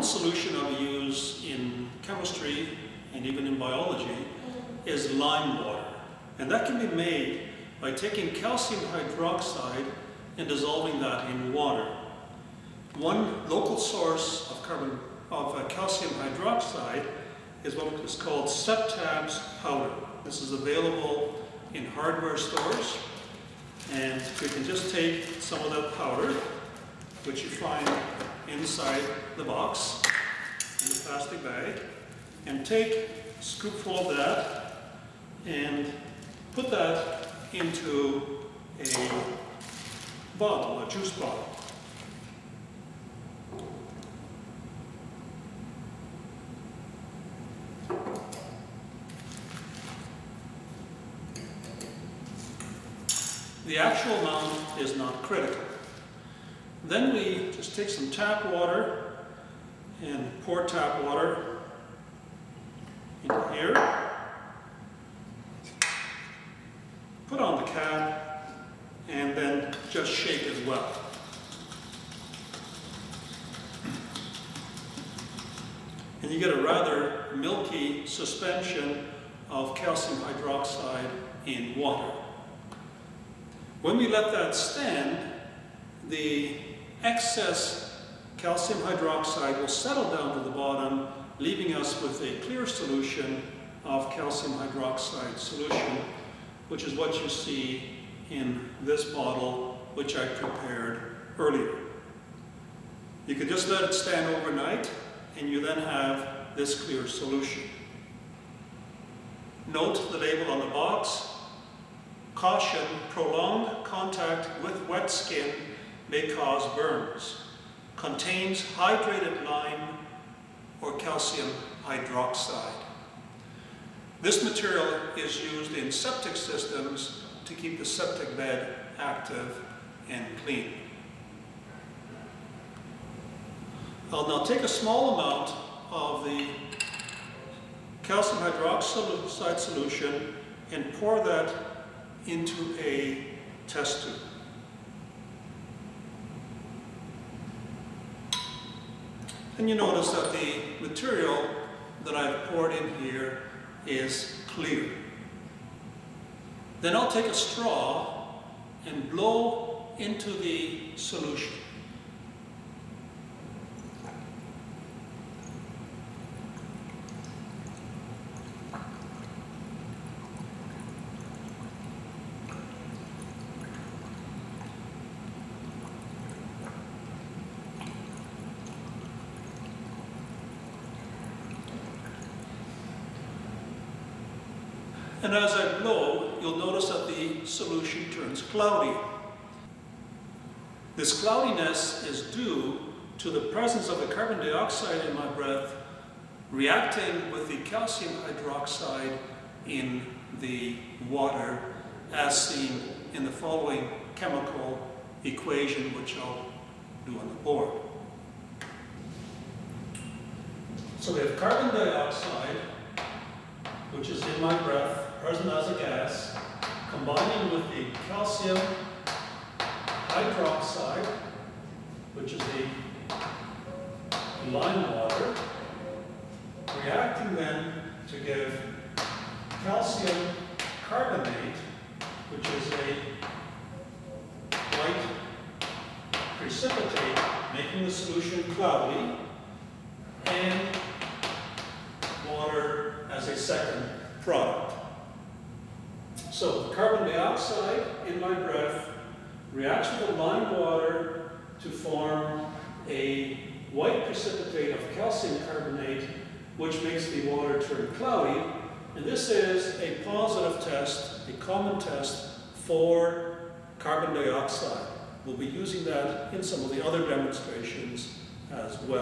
common solution I use in chemistry and even in biology is lime water. And that can be made by taking calcium hydroxide and dissolving that in water. One local source of carbon of uh, calcium hydroxide is what is called Septabs powder. This is available in hardware stores and we can just take some of that powder which you find inside the box in the plastic bag and take a scoopful of that and put that into a bottle, a juice bottle. The actual amount is not critical. Then we just take some tap water and pour tap water into here. Put on the cap and then just shake as well. And you get a rather milky suspension of calcium hydroxide in water. When we let that stand, the excess calcium hydroxide will settle down to the bottom, leaving us with a clear solution of calcium hydroxide solution, which is what you see in this bottle, which I prepared earlier. You can just let it stand overnight, and you then have this clear solution. Note the label on the box. Caution, prolonged contact with wet skin may cause burns. Contains hydrated lime or calcium hydroxide. This material is used in septic systems to keep the septic bed active and clean. I'll now take a small amount of the calcium hydroxide solution and pour that into a test tube. And you notice that the material that I've poured in here is clear. Then I'll take a straw and blow into the solution. And as I blow, you'll notice that the solution turns cloudy. This cloudiness is due to the presence of the carbon dioxide in my breath reacting with the calcium hydroxide in the water as seen in the following chemical equation which I'll do on the board. So we have carbon dioxide which is in my breath present as a gas, combining with the calcium hydroxide, which is the lime water, reacting then to give calcium carbonate, which is a white precipitate, making the solution cloudy, and as a second product. So carbon dioxide in my breath reacts with the lime water to form a white precipitate of calcium carbonate, which makes the water turn cloudy. And this is a positive test, a common test for carbon dioxide. We'll be using that in some of the other demonstrations as well.